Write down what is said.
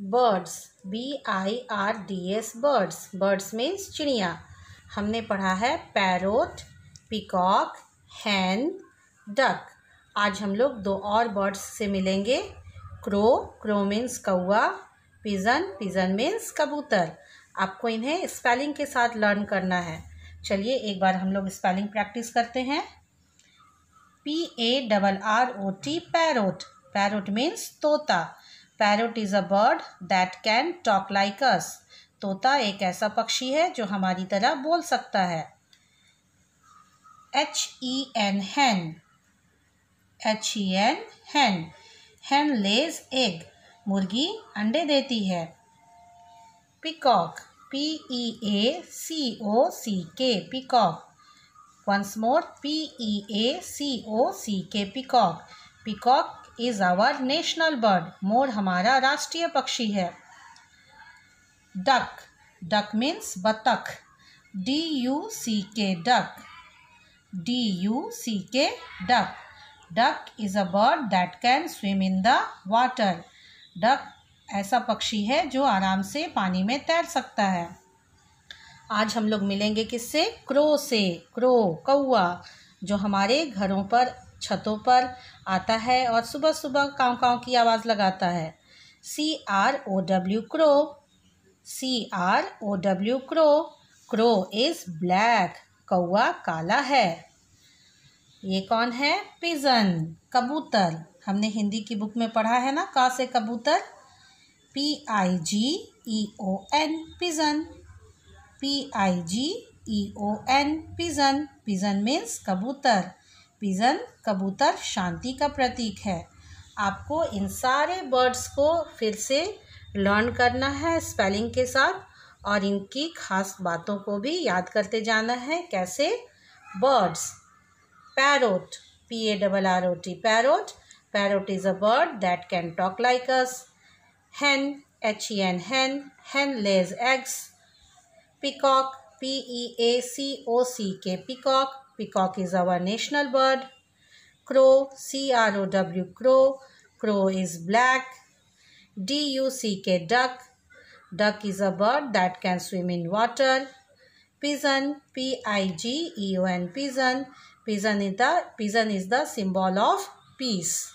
Birds B I R D S birds. Birds means चिड़िया। हमने पढ़ा है पैरोट, पिकॉक, हैन, डक। आज हम लोग दो और बर्ड्स से मिलेंगे। क्रो। क्रो मीन्स कौआ पिजन। पिजन मीन्स कबूतर। आपको इन्हें स्पेलिंग के साथ लर्न करना है। चलिए एक बार हम लोग स्पेलिंग प्रैक्टिस करते हैं। P A double R O T parrot. Parrot means तोता। Parrot is a bird that can talk like us तोता एक ऐसा पक्षी है जो हमारी तरह बोल सकता है। H E N hen H E N hen hen lays egg मुर्गी अंडे देती है। Peacock P E A C O C K peacock Once more, P-E-A-C-O-C-K, peacock. Peacock is our national bird मोर हमारा राष्ट्रीय पक्षी है। डक डक मीन्स बतख D U C K duck D U C K duck duck is a bird that can swim in the water duck ऐसा पक्षी है जो आराम से पानी में तैर सकता है। आज हम लोग मिलेंगे किससे? क्रो से। क्रो कौआ जो हमारे घरों पर छतों पर आता है और सुबह सुबह काँव काँव की आवाज़ लगाता है। C R O W crow C R O W crow crow is black कौआ काला है। ये कौन है? पिजन कबूतर। हमने हिंदी की बुक में पढ़ा है ना, का से कबूतर? P I G E O N pigeon P I G E O N pigeon pigeon means कबूतर। पिजन कबूतर शांति का प्रतीक है। आपको इन सारे बर्ड्स को फिर से लर्न करना है स्पेलिंग के साथ और इनकी खास बातों को भी याद करते जाना है। कैसे? Birds parrot. P A double R O T parrot. Parrot is a bird that can talk like us. Hen h e n hen hen lays eggs Peacock, P-E-A-C-O-C-K, peacock. Peacock is our national bird. Crow, C-R-O-W, crow. Crow is black. D-U-C-K, duck. Duck is a bird that can swim in water. Pigeon, P-I-G-E-O-N, pigeon. Pigeon is the, pigeon is the symbol of peace.